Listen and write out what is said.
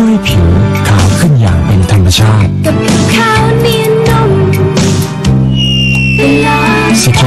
ช่วยผิวขาวขึ้นอย่างเป็นธรรมชาติกับขาวเนียนนุ่มสิท